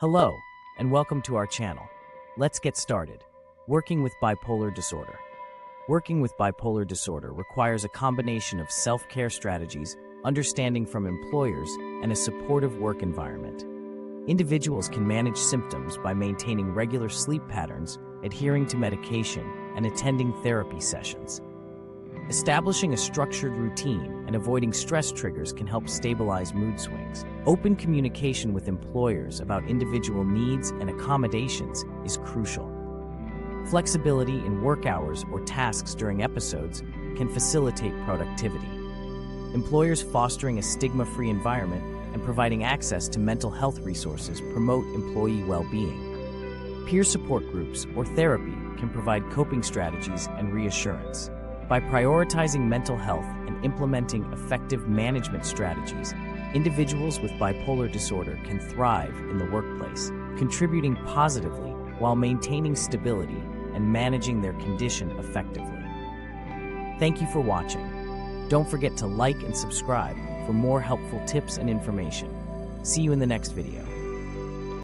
Hello, and welcome to our channel. Let's get started. Working with bipolar disorder. Working with bipolar disorder requires a combination of self care strategies, understanding from employers, and a supportive work environment. Individuals can manage symptoms by maintaining regular sleep patterns, adhering to medication, and attending therapy sessions. Establishing a structured routine and avoiding stress triggers can help stabilize mood swings. Open communication with employers about individual needs and accommodations is crucial. Flexibility in work hours or tasks during episodes can facilitate productivity. Employers fostering a stigma free environment and providing access to mental health resources promote employee well being. Peer support groups or therapy can provide coping strategies and reassurance. By prioritizing mental health and implementing effective management strategies, individuals with bipolar disorder can thrive in the workplace, contributing positively while maintaining stability and managing their condition effectively. Thank you for watching. Don't forget to like and subscribe for more helpful tips and information. See you in the next video.